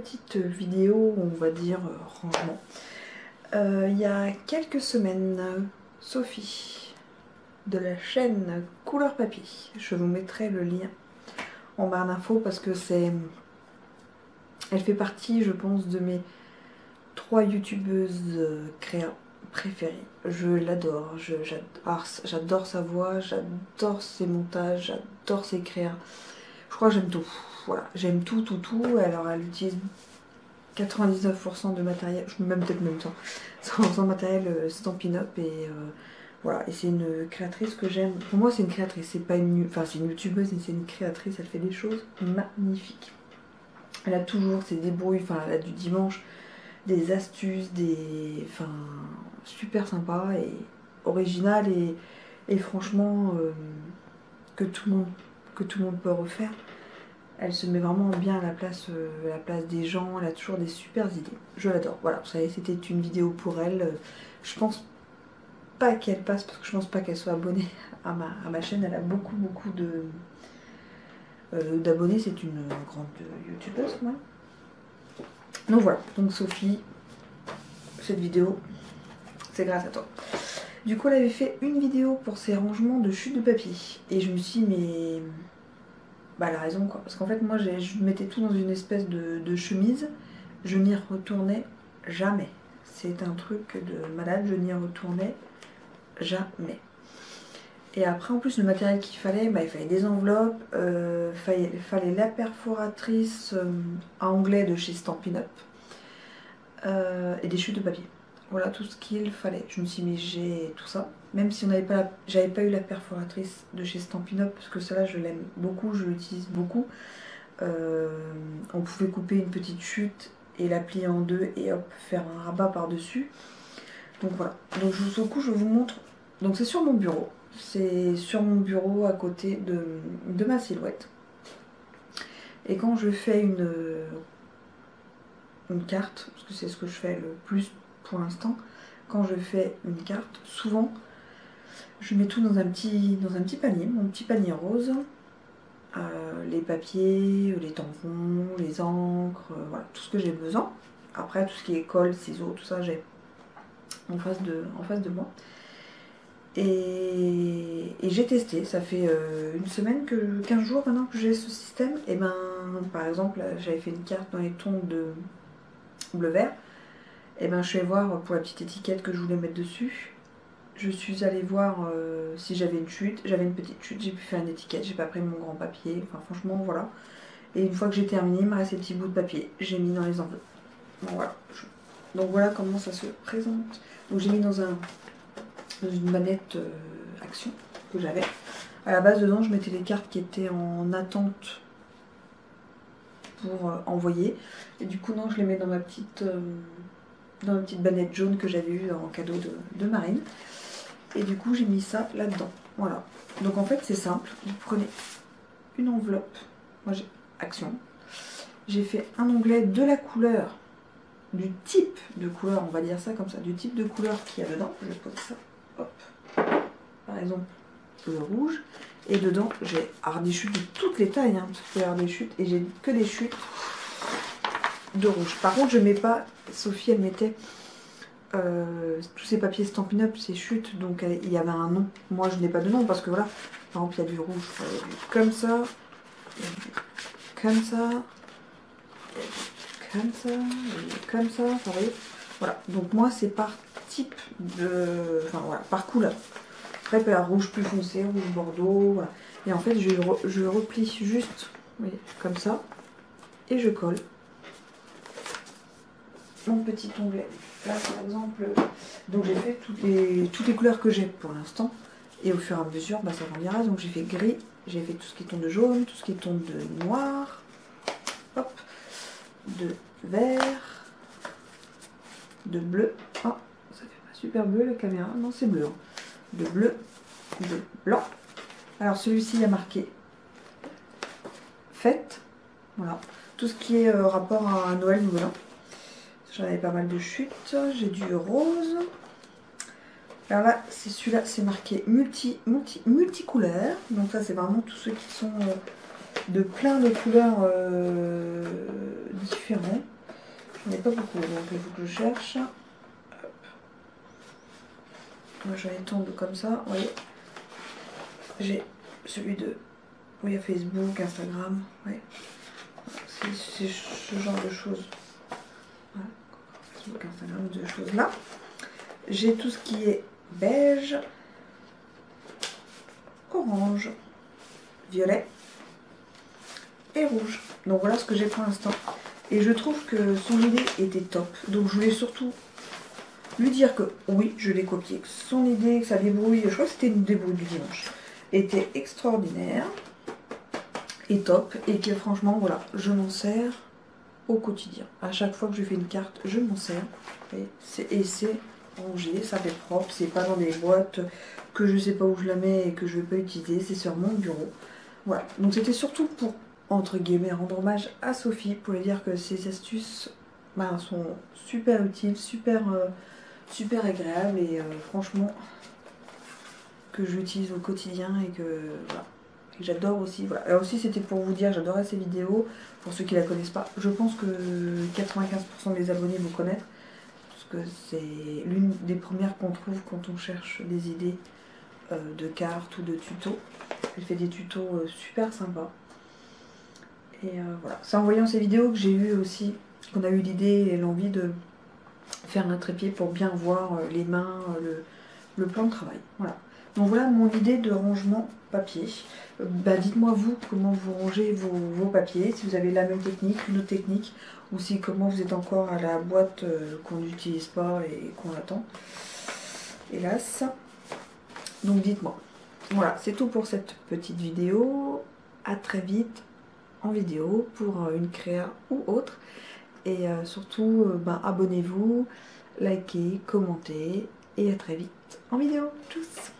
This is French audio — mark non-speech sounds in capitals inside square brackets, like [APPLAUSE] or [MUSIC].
petite vidéo, on va dire, euh, rangement. Euh, il y a quelques semaines, Sophie de la chaîne Couleur Papy, je vous mettrai le lien en barre d'infos parce que c'est... Elle fait partie, je pense, de mes trois youtubeuses créa préférées. Je l'adore, j'adore sa voix, j'adore ses montages, j'adore ses créas. Je crois que j'aime tout. Voilà, j'aime tout, tout, tout. Alors elle utilise 99% de matériel, je même peut-être même temps, 100% matériel euh, Stampin' Up et euh, voilà, et c'est une créatrice que j'aime. Pour moi c'est une créatrice, c'est pas une, enfin c'est une youtubeuse, mais c'est une créatrice, elle fait des choses magnifiques. Elle a toujours ses débrouilles, enfin elle a du dimanche, des astuces, des, enfin super sympa et original et, et franchement euh, que tout le monde que tout le monde peut refaire. Elle se met vraiment bien à la place, euh, la place des gens, elle a toujours des super idées. Je l'adore. Voilà, c'était une vidéo pour elle. Je pense pas qu'elle passe, parce que je pense pas qu'elle soit abonnée [LAUGHS] à ma, à ma chaîne. Elle a beaucoup, beaucoup de euh, d'abonnés. C'est une grande youtubeuse, moi. Donc voilà, donc Sophie, cette vidéo, c'est grâce à toi. Du coup, elle avait fait une vidéo pour ses rangements de chute de papier. Et je me suis dit, mais bah, elle a raison quoi. Parce qu'en fait, moi, je mettais tout dans une espèce de, chemise. Je n'y retournais jamais. C'est un truc de malade, je n'y retournais jamais. Et après, en plus, le matériel qu'il fallait, bah, il fallait des enveloppes, euh, fallait, fallait, la perforatrice euh, anglais de chez Stampin' Up euh, et des chutes de papier. Voilà tout ce qu'il fallait. Je me suis mis, j'ai tout ça. Même si j'avais pas eu la perforatrice de chez Stampin' Up, parce que celle-là je l'aime beaucoup, je l'utilise beaucoup. Euh, on pouvait couper une petite chute et la plier en deux et hop, faire un rabat par-dessus. Donc voilà. Donc je vous, coup, je vous montre. Donc c'est sur mon bureau. C'est sur mon bureau à côté de, de ma silhouette. Et quand je fais une, une carte, parce que c'est ce que je fais le plus pour l'instant, quand je fais une carte, souvent je mets tout dans un petit, panier, mon petit panier rose. Euh, les papiers, les tampons, les encres, euh, voilà, tout ce que j'ai besoin. Après, tout ce qui est colle, ciseaux, tout ça, j'ai en face de, moi. Et, j'ai testé, ça fait euh, une semaine, que 15 jours maintenant que j'ai ce système. Et ben, par exemple, j'avais fait une carte dans les tons de bleu vert. Et ben, je allée voir pour la petite étiquette que je voulais mettre dessus je suis allée voir euh, si j'avais une chute. J'avais une petite chute, j'ai pu faire une étiquette, j'ai pas pris mon grand papier. Enfin, franchement, voilà. Et une fois que j'ai terminé, il me restait des petits bouts de papier. J'ai mis dans les enveloppes. Donc voilà comment ça se présente. Donc j'ai mis dans, un, dans une manette euh, action que j'avais. À la base, dedans, je mettais les cartes qui étaient en attente pour euh, envoyer. Et du coup, non, je les mets dans ma petite, dans ma petite banette jaune que j'avais eue en cadeau de Marine. Et du coup, j'ai mis ça là-dedans. Voilà. Donc en fait, c'est simple. Vous prenez une enveloppe. Moi, j'ai action. J'ai fait un onglet de la couleur, du type de couleur, on va dire ça comme ça, du type de couleur qu'il y a dedans. Je pose ça. Hop. Par exemple, le rouge. Et dedans, j'ai des chutes de toutes les tailles. Hein, parce que des chutes. Et j'ai que des chutes de rouge. Par contre, je mets pas. Sophie, elle mettait euh, tous ces papiers Stampin' Up, ces chutes, donc il y avait un nom. Moi, je n'ai pas de nom parce que voilà, par exemple, il y a du rouge comme ça, comme ça, comme ça, comme ça, Voilà, donc moi, c'est par type de... Enfin, voilà, par couleur. Après, avoir rouge plus foncé, rouge bordeaux. Et en fait, je, replie juste, comme ça, et je colle mon petit onglet. Là, par exemple, donc j'ai fait toutes les, toutes les couleurs que j'ai pour l'instant. Et au fur et à mesure, bah, ça grandira. Donc j'ai fait gris, j'ai fait tout ce qui tombe de jaune, tout ce qui tombe de noir, hop, de vert, de bleu. Oh, ça fait pas super bleu la caméra. Non, c'est bleu. Hein. De bleu, de blanc. Alors celui-ci il a marqué fête. Voilà. Tout ce qui est euh, rapport à Noël, Nouvel An. J'en avais pas mal de chutes. J'ai du rose. Alors là, c'est celui-là, c'est marqué multi, multi, multicouleur. Donc ça, c'est vraiment tous ceux qui sont euh, de plein de couleurs euh, différentes. J'en ai pas beaucoup, donc il faut que je cherche. Moi j'en ai tant comme ça, vous voyez. J'ai celui de. Oui, Facebook, Instagram. C'est ce genre de choses. J'ai tout ce qui est beige, orange, violet et rouge. Donc voilà ce que j'ai pour l'instant. Et je trouve que son idée était top. Donc je voulais surtout lui dire que oui, je l'ai copié. Son idée, que ça débrouille, je crois que c'était une débrouille du dimanche, était extraordinaire et top. Et que franchement, voilà, je m'en sers au quotidien. À chaque fois que je fais une carte, je m'en sers. Et c'est rangé, ça fait propre, c'est pas dans des boîtes que je sais pas où je la mets et que je vais pas utiliser, c'est sur mon bureau. Voilà, donc c'était surtout pour entre guillemets, rendre hommage à Sophie pour lui dire que ces astuces bah, sont super utiles, super, euh, super agréables et euh, franchement que j'utilise au quotidien et que voilà. J'adore aussi, voilà. Alors aussi c'était pour vous dire, j'adorais ces vidéos, pour ceux qui la connaissent pas. Je pense que 95% des abonnés vont connaître, parce que c'est l'une des premières qu'on trouve quand on cherche des idées euh, de cartes ou de tutos. Elle fait des tutos super sympas. Et euh, voilà, c'est en voyant ces vidéos que j'ai eu aussi, qu'on a eu l'idée et l'envie de faire un trépied pour bien voir euh, les mains, euh, le, plan de travail. Voilà. Donc voilà mon idée de rangement papier. Bah, dites-moi vous comment vous rangez vos, papiers, si vous avez la même technique, une autre technique, ou si comment vous êtes encore à la boîte qu'on n'utilise pas et qu'on attend. Hélas. Donc dites-moi. Voilà, c'est tout pour cette petite vidéo. À très vite en vidéo pour euh, une créa ou autre. Et euh, surtout, euh, ben, abonnez-vous, likez, commentez et à très vite en vidéo. Tchuss